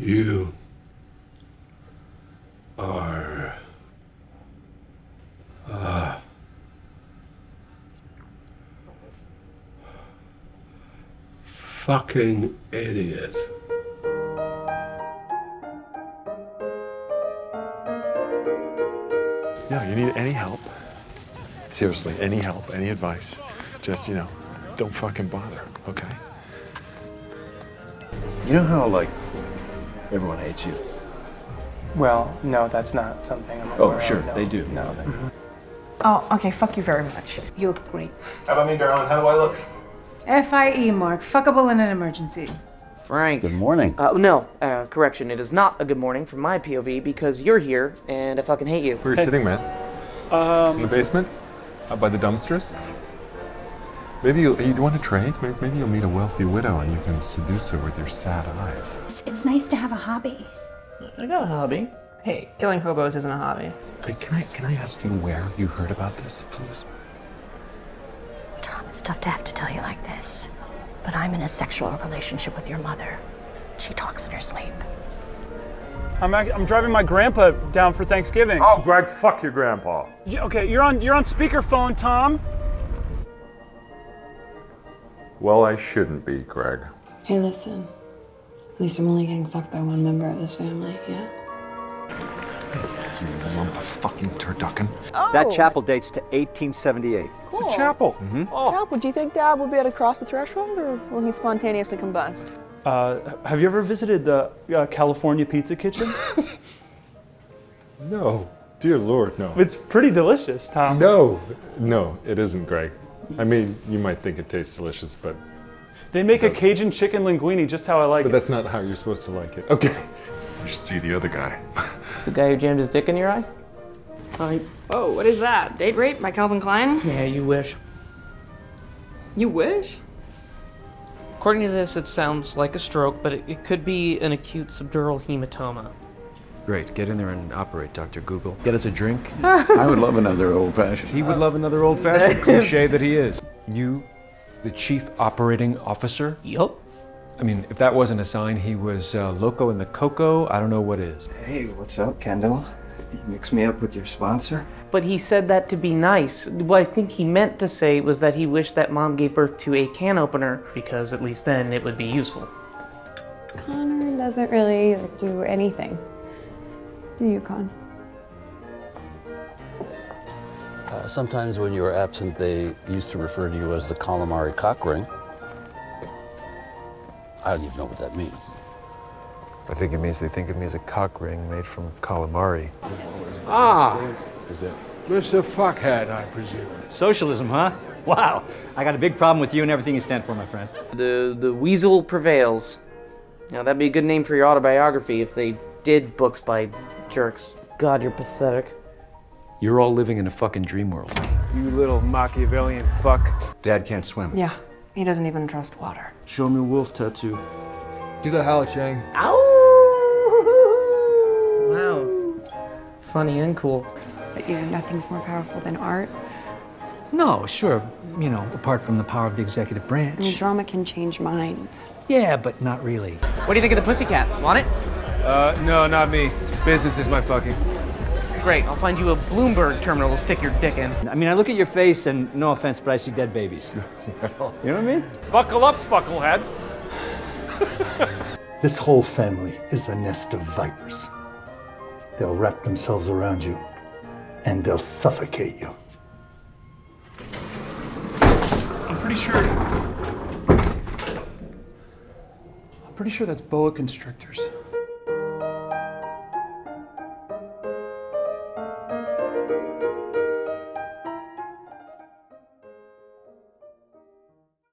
You are a fucking idiot. Yeah, you need any help. Seriously, any help, any advice. Just, you know, don't fucking bother, okay? You know how, like, everyone hates you? Well, no, that's not something I'm Oh, aware of, sure, no. they do. No, they- Oh, okay, fuck you very much. You look great. How about me, darling? How do I look? FIE, Mark. Fuckable in an emergency. Frank. Good morning. Uh, no, uh, correction. It is not a good morning from my POV because you're here and I fucking hate you. Where are you sitting, man? Um, In the basement? Out by the dumpsters? Maybe you'll, you'd want to trade? Maybe, maybe you'll meet a wealthy widow and you can seduce her with your sad eyes. It's nice to have a hobby. I got a hobby. Hey, killing hobos isn't a hobby. Hey, can I can I ask you where you heard about this, please? Tom, it's tough to have to tell you like this, but I'm in a sexual relationship with your mother. She talks in her sleep. I'm, ac- I'm driving my grandpa down for Thanksgiving. Oh, Greg, fuck your grandpa. Y- Okay, you're on you're on speakerphone, Tom. Well, I shouldn't be, Greg. Hey, listen. At least I'm only getting fucked by one member of this family, yeah? You lump of fucking turducken. That chapel dates to 1878. Cool. It's a chapel. Mm-hmm. Chapel, do you think Dad will be able to cross the threshold, or will he spontaneously combust? Uh, have you ever visited the uh, California Pizza Kitchen? No, dear Lord, no. it's pretty delicious, Tom. No, no, it isn't, Greg. I mean, you might think it tastes delicious, but They make a Cajun chicken linguine just how I like but it. But that's not how you're supposed to like it. Okay. You should see the other guy. The guy who jammed his dick in your eye? Uh, oh, what is that? Date Rape by Calvin Klein? Yeah, you wish. You wish? According to this, it sounds like a stroke, but it, it could be an acute subdural hematoma. Great, get in there and operate, Dr. Google. Get us a drink. I would love another old fashioned. He would love another old fashioned cliche that he is. You, the chief operating officer? Yup. I mean, if that wasn't a sign he was uh, loco in the cocoa, I don't know what is. Hey, what's up, Kendall? You mix me up with your sponsor? But he said that to be nice. What I think he meant to say was that he wished that mom gave birth to a can opener because at least then it would be useful. Connor doesn't really do anything. Do you, Con? Uh, sometimes when you were absent, they used to refer to you as the calamari cock ring. I don't even know what that means. I think it means they think of me as a cock ring made from calamari. Ah, Is it? Mr. Fuckhead, I presume. Socialism, huh? Wow. I got a big problem with you and everything you stand for, my friend. The the weasel prevails. Now that'd be a good name for your autobiography if they did books by jerks. God, you're pathetic. You're all living in a fucking dream world. You little Machiavellian fuck. Dad can't swim. Yeah, he doesn't even trust water. Show me a wolf tattoo. Do the hell, Chang. Wow. Funny and cool. But you know, nothing's more powerful than art. No, sure. You know, apart from the power of the executive I mean, branch. drama can change minds. Yeah, but not really. What do you think of the Pussycat? Want it? Uh, no, not me. Business is my fucking. Great. I'll find you a Bloomberg terminal to stick your dick in. I mean, I look at your face, and no offense, but I see dead babies. you know what I mean? Buckle up, fucklehead. This whole family is a nest of vipers. They'll wrap themselves around you and they'll suffocate you. I'm pretty sure. I'm pretty sure that's boa constrictors. Música